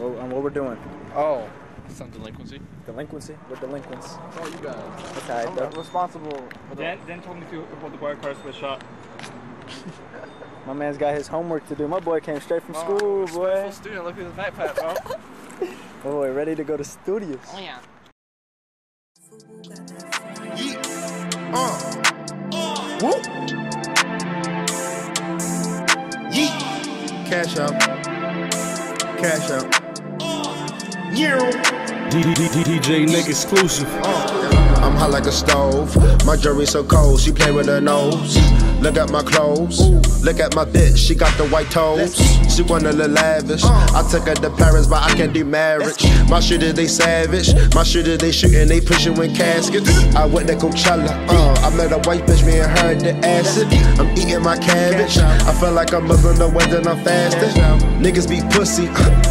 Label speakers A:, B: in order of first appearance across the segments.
A: What, um, what we're doing?
B: Oh, some delinquency.
A: Delinquency? What delinquents?
B: Oh, you guys.
A: That's alright
B: I'm
A: though.
B: responsible for the.
C: Dan, Dan told me to hold the wire cards for the shot.
A: My man's got his homework to do. My boy came straight from
B: Oh,
A: school, boy.
B: respectful student. Look at his backpack, bro.
A: My boy, ready to go to studios.
B: Oh yeah.
D: Uh. Whoop. Yeet. Cash out. Cash out.
E: DJ Nick exclusive. Uh.
D: I'm hot like a stove. My jewelry so cold, she play with her nose. Look at my clothes. Look at my bitch, she got the white toes. She wanna little lavish. I took her to Paris, but I can't do marriage. My shooter, they savage. My shooter, they shooting, they pushing with caskets. I went to Coachella. Uh, I met a white bitch, me and her the acid. I'm eating my cabbage. I feel like I'm Muslim, the way that I'm fasting. Niggas be pussy.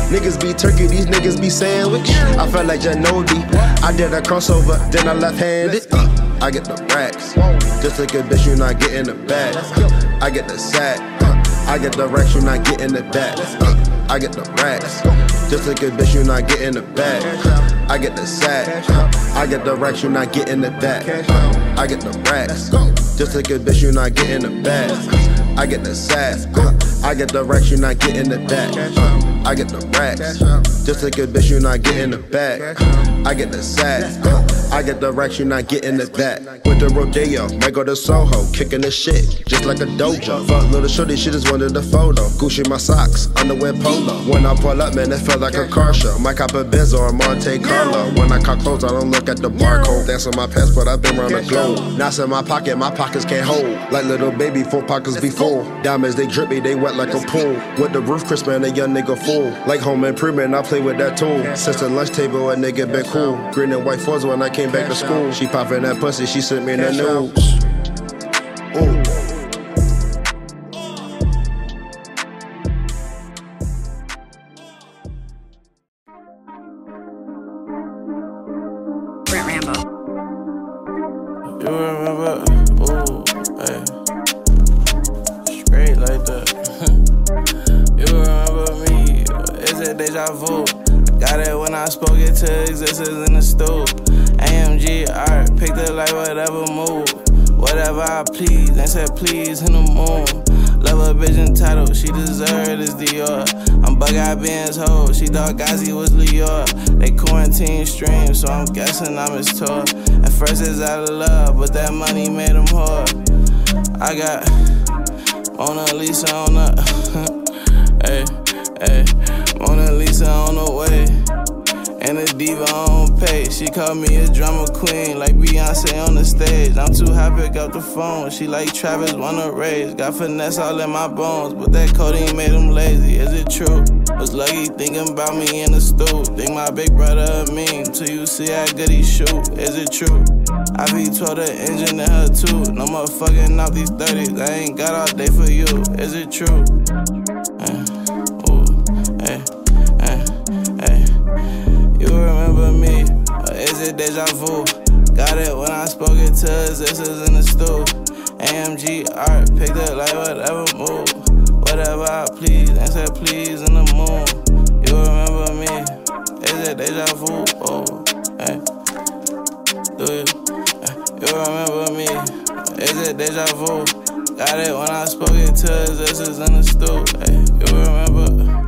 D: Niggas be turkey, these niggas be sandwich. I felt like Ginobili. I did a crossover, then I left handed. Uh, I get the racks. Just like a bitch, you not getting the bag. Uh, I get the sack. Uh, I get the racks, you not getting the back. Uh, I get the racks. Just like a bitch, you not getting the bag. Uh, I get the sack. Uh, I get the racks, you not getting the back. Uh, I get the racks. Just like a bitch, you not getting the bag. Uh, I get the sack. Uh, I get the racks, you not getting the back. Uh, I get the racks. Just like a bitch, you not getting the bag. I get the sack. I get the racks, you not getting the back. With the rodeo, might go to Soho, kicking the shit, just like a dojo. Fuck little shorty, she just wanted a photo. Gucci my socks, underwear polo. When I pull up, man, it felt like a car show. Might cop a Benz or a Monte Carlo. When I cop clothes, I don't look at the barcode. That's on my passport, I've been around the globe. Now in my pocket, my pockets can't hold. Like little baby, four pockets be full. Diamonds, they drip me, they wet like a pool. With the roof crisp and a young nigga full. Like home improvement, I play with that tool. Since the lunch table, a nigga been cool. Green and white fours when I came back to school. She poppin' that pussy, she sent me the news. Ooh.
F: Brent Rambo.
G: You remember? Ooh, hey. Straight like that. you remember me? Is it deja vu? Got it when I spoke it to existence in the stool. AMG art, picked it like whatever move. Whatever I please, and said please in the moon. Love a bitch entitled, she deserved this Dior. I'm bug eyed Ben's hoe, she thought Gazi was Lior. They quarantine stream, so I'm guessing I'm his tour. At first it's out of love, but that money made him whore. I got Mona Lisa on the, And a diva on page. She called me a drama queen, like Beyonce on the stage. I'm too high, pick up the phone. She like Travis, wanna raise. Got finesse all in my bones, but that codeine made him lazy. Is it true? Was Lucki thinking about me in the stool. Think my big brother a meme, till you see how good he shoot. Is it true? I be told the engine in her too. No more fucking out these 30s. I ain't got all day for you. Is it true? Deja vu? Got it when I spoke it to existence in the stool. AMG art, picked it like whatever move. Whatever I please, and said please in the moon. You remember me, is it deja vu? Oh, hey. Do you? eh, You remember me, is it deja vu? Got it when I spoke it to existence in the stool. Hey, you remember?